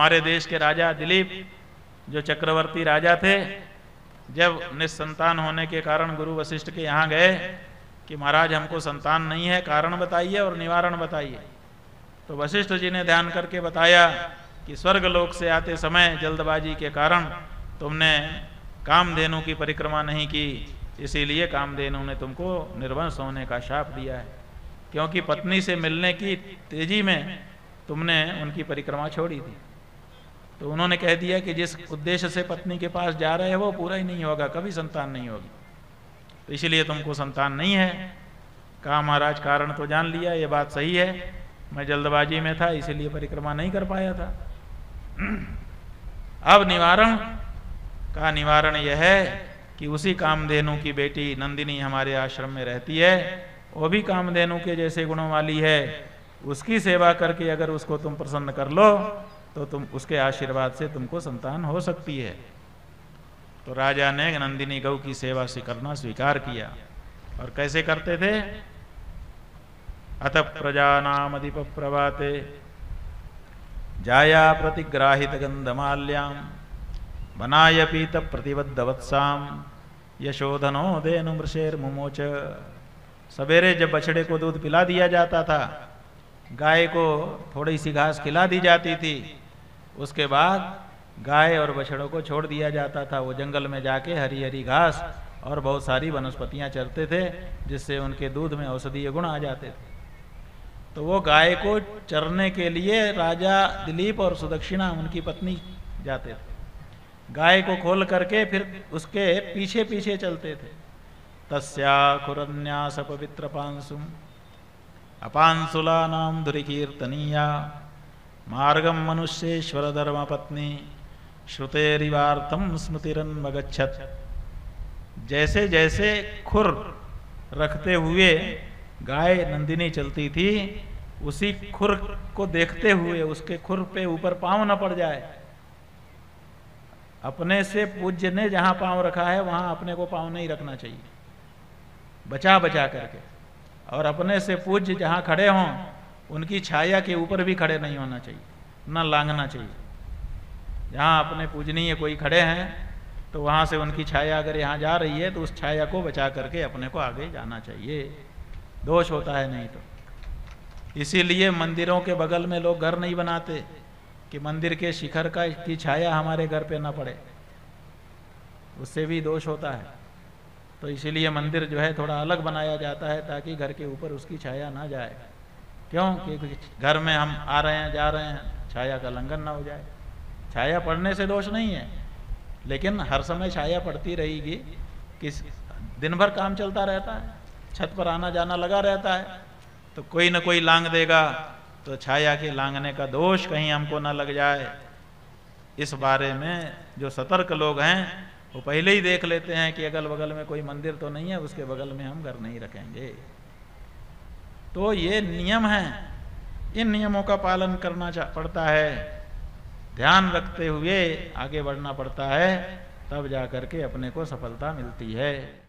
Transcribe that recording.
हमारे देश के राजा दिलीप, जो चक्रवर्ती राजा थे, जब निसंतान होने के कारण गुरु वशिष्ठ के यहाँ गए कि महाराज, हमको संतान नहीं है, कारण बताइए और निवारण बताइए। तो वशिष्ठ जी ने ध्यान करके बताया कि स्वर्ग लोक से आते समय जल्दबाजी के कारण तुमने कामधेनु की परिक्रमा नहीं की, इसीलिए कामधेनु ने तुमको निर्वंश होने का शाप दिया है। क्योंकि पत्नी से मिलने की तेज़ी में तुमने उनकी परिक्रमा छोड़ी थी। तो उन्होंने कह दिया कि जिस उद्देश्य से पत्नी के पास जा रहे हैं, वो पूरा ही नहीं होगा, कभी संतान नहीं होगी। तो इसलिए तुमको संतान नहीं है। कहा, महाराज, कारण तो जान लिया, ये बात सही है। मैं जल्दबाजी में था, इसीलिए परिक्रमा नहीं कर पाया था। अब निवारण। का निवारण यह है कि उसी कामधेनु की बेटी नंदिनी हमारे आश्रम में रहती है। वो भी कामधेनु के जैसे गुणों वाली है। उसकी सेवा करके अगर उसको तुम प्रसन्न कर लो तो तुम उसके आशीर्वाद से तुमको संतान हो सकती है। तो राजा ने नंदिनी गौ की सेवा से करना स्वीकार किया। और कैसे करते थे? अत प्रजा नाम अधिप प्रभाते जाया प्रतिग्राहित गंधमाल्याम बनाय पीत प्रतिबद्ध वत्साम यशोधनो देनु मृषेर मुमोच। सवेरे जब बछड़े को दूध पिला दिया जाता था, गाय को थोड़ी सी घास खिला दी जाती थी। उसके बाद गाय और बछड़ों को छोड़ दिया जाता था। वो जंगल में जाके हरी हरी घास और बहुत सारी वनस्पतियाँ चरते थे, जिससे उनके दूध में औषधीय गुण आ जाते थे। तो वो गाय को चरने के लिए राजा दिलीप और सुदक्षिणा उनकी पत्नी जाते थे। गाय को खोल करके फिर उसके पीछे पीछे चलते थे। तस्या खुरन्यास पवित्र पांसुम अपांसुला नाम धुरी कीर्तनीया मार्गम मनुष्येश्वर धर्म पत्नी श्रुतेरिवार्थम स्मृतिरन्मगछत जैसे जैसे खुर रखते हुए गाय नंदिनी चलती थी, उसी खुर को देखते हुए उसके खुर पे ऊपर पाँव न पड़ जाए। अपने से पूज्य ने जहाँ पाँव रखा है, वहाँ अपने को पाँव नहीं रखना चाहिए। बचा बचा करके। और अपने से पूज्य जहाँ खड़े हों उनकी छाया के ऊपर भी खड़े नहीं होना चाहिए, न लांगना चाहिए। जहाँ अपने पूजनीय कोई खड़े हैं तो वहाँ से उनकी छाया अगर यहाँ जा रही है तो उस छाया को बचा करके अपने को आगे जाना चाहिए। दोष होता है नहीं तो। इसीलिए मंदिरों के बगल में लोग घर नहीं बनाते, कि मंदिर के शिखर का की छाया हमारे घर पे ना पड़े। उससे भी दोष होता है। तो इसीलिए मंदिर जो है थोड़ा अलग बनाया जाता है, ताकि घर के ऊपर उसकी छाया ना जाए। क्योंकि घर में हम आ रहे हैं, जा रहे हैं, छाया का लंघन ना हो जाए। छाया पड़ने से दोष नहीं है, लेकिन हर समय छाया पड़ती रहेगी, किस दिन भर काम चलता रहता है, छत पर आना जाना लगा रहता है तो कोई ना कोई लांग देगा तो छाया के लांगने का दोष कहीं हमको ना लग जाए। इस बारे में जो सतर्क लोग हैं, वो पहले ही देख लेते हैं कि अगल बगल में कोई मंदिर तो नहीं है, उसके बगल में हम घर नहीं रखेंगे। तो ये नियम है। इन नियमों का पालन करना पड़ता है। ध्यान रखते हुए आगे बढ़ना पड़ता है। तब जाकर के अपने को सफलता मिलती है।